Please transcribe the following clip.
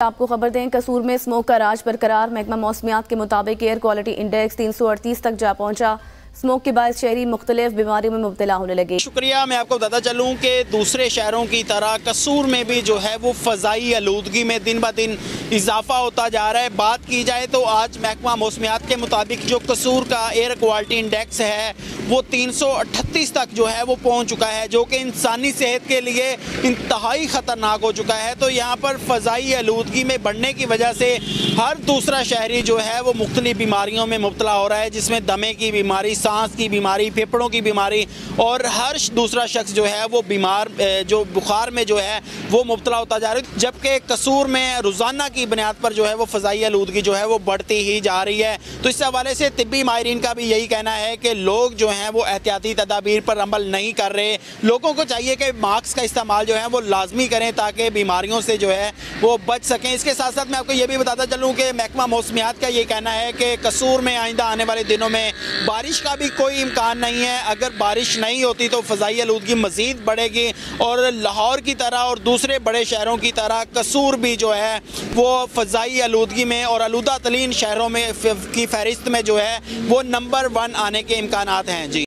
आपको खबर दें, कसूर में स्मोक का राज बरकरार। महकमा मौसमियात के मुताबिक एयर क्वालिटी इंडेक्स तीन सौ अड़तीस तक जा पहुँचा। स्मोक के बाद शहरी मुख्तलिफ़ बीमारियों में मुबतला होने लगे। शुक्रिया, मैं आपको बताता चलूँ कि दूसरे शहरों की तरह कसूर में भी जो है वो फ़जाई आलूदगी में दिन ब दिन इजाफा होता जा रहा है। बात की जाए तो आज महकमा मौसमियात के मुताबिक जो कसूर का एयर क्वालिटी इंडेक्स है, वो तीन सौ अट्ठतीस तक जो है वो पहुँच चुका है, जो कि इंसानी सेहत के लिए इंतहाई ख़तरनाक हो चुका है। तो यहाँ पर फ़जाई आलूदगी में बढ़ने की वजह से हर दूसरा शहरी जो है वो मुख्तलि बीमारियों में मुबतला हो रहा है, जिसमें दमे की बीमारी सांस की बीमारी, फेफड़ों की बीमारी और हर दूसरा शख्स जो है वो बीमार जो बुखार में जो है वो मुबतला होता जा रहा है। जबकि कसूर में रोज़ाना की बुनियाद पर जो है वो फ़जाई आलूदगी जो है वो बढ़ती ही जा रही है। तो इस हवाले से तिब्बी माहरीन का भी यही कहना है कि लोग जो हैं वो एहतियाती तदाबीर पर अमल नहीं कर रहे। लोगों को चाहिए कि मास्क का इस्तेमाल जो है वो लाजमी करें ताकि बीमारियों से जो है वो बच सकें। इसके साथ साथ मैं आपको ये भी बताता चलूँ कि महकमा मौसमियात का ये कहना है कि कसूर में आइंदा आने वाले दिनों में बारिश का भी कोई इम्कान नहीं है। अगर बारिश नहीं होती तो फ़जाई आलूदगी मज़ीद बढ़ेगी और लाहौर की तरह और दूसरे बड़े शहरों की तरह कसूर भी जो है वो फ़जाई आलूदगी में और आलूदा तरीन शहरों में की फहरिस्त में जो है वो नंबर वन आने के इम्कान हैं। जी।